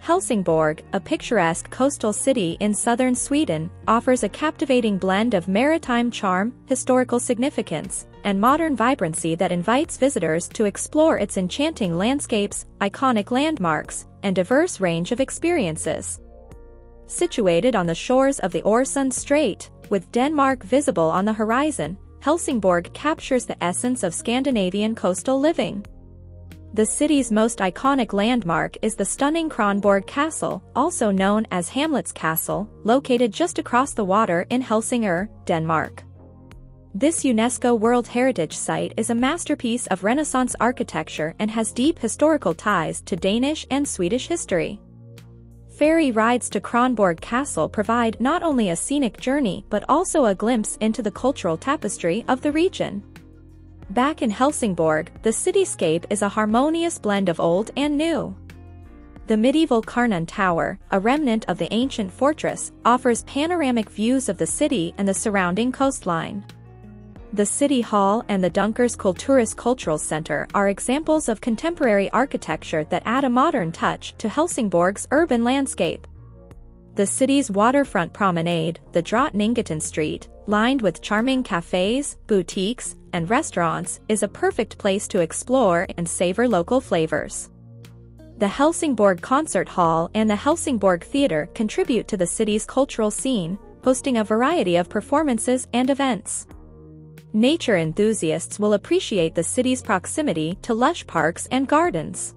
Helsingborg, a picturesque coastal city in southern Sweden, offers a captivating blend of maritime charm, historical significance, and modern vibrancy that invites visitors to explore its enchanting landscapes, iconic landmarks, and diverse range of experiences. Situated on the shores of the Øresund Strait, with Denmark visible on the horizon, Helsingborg captures the essence of Scandinavian coastal living. The city's most iconic landmark is the stunning Kronborg Castle, also known as Hamlet's Castle, located just across the water in Helsingør, Denmark. This UNESCO World Heritage Site is a masterpiece of Renaissance architecture and has deep historical ties to Danish and Swedish history. Ferry rides to Kronborg Castle provide not only a scenic journey but also a glimpse into the cultural tapestry of the region. Back in Helsingborg, the cityscape is a harmonious blend of old and new. The medieval Kärnan Tower, a remnant of the ancient fortress, offers panoramic views of the city and the surrounding coastline. The City Hall and the Dunkers Kulturhus Cultural Center are examples of contemporary architecture that add a modern touch to Helsingborg's urban landscape. The city's waterfront promenade, the Drottninggatan Street, lined with charming cafes, boutiques, and restaurants, is a perfect place to explore and savor local flavors. The Helsingborg Concert Hall and the Helsingborg Theatre contribute to the city's cultural scene, hosting a variety of performances and events. Nature enthusiasts will appreciate the city's proximity to lush parks and gardens.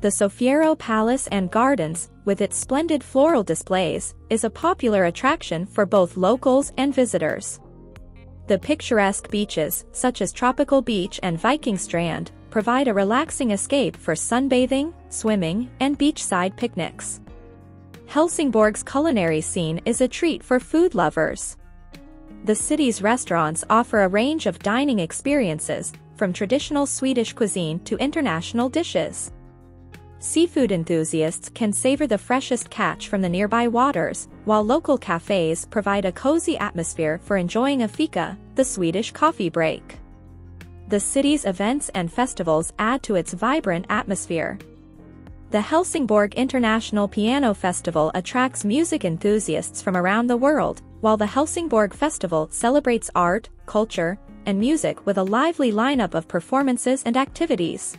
The Sofiero Palace and Gardens, with its splendid floral displays, is a popular attraction for both locals and visitors. The picturesque beaches, such as Tropical Beach and Viking Strand, provide a relaxing escape for sunbathing, swimming, and beachside picnics. Helsingborg's culinary scene is a treat for food lovers. The city's restaurants offer a range of dining experiences, from traditional Swedish cuisine to international dishes. Seafood enthusiasts can savor the freshest catch from the nearby waters, while local cafes provide a cozy atmosphere for enjoying a fika, the Swedish coffee break. The city's events and festivals add to its vibrant atmosphere. The Helsingborg International Piano Festival attracts music enthusiasts from around the world, while the Helsingborg Festival celebrates art, culture, and music with a lively lineup of performances and activities.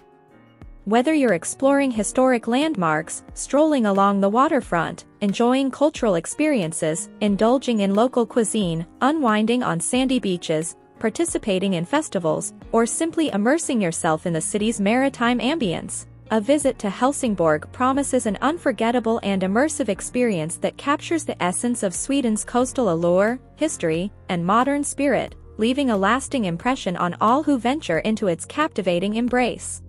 Whether you're exploring historic landmarks, strolling along the waterfront, enjoying cultural experiences, indulging in local cuisine, unwinding on sandy beaches, participating in festivals, or simply immersing yourself in the city's maritime ambience, a visit to Helsingborg promises an unforgettable and immersive experience that captures the essence of Sweden's coastal allure, history, and modern spirit, leaving a lasting impression on all who venture into its captivating embrace.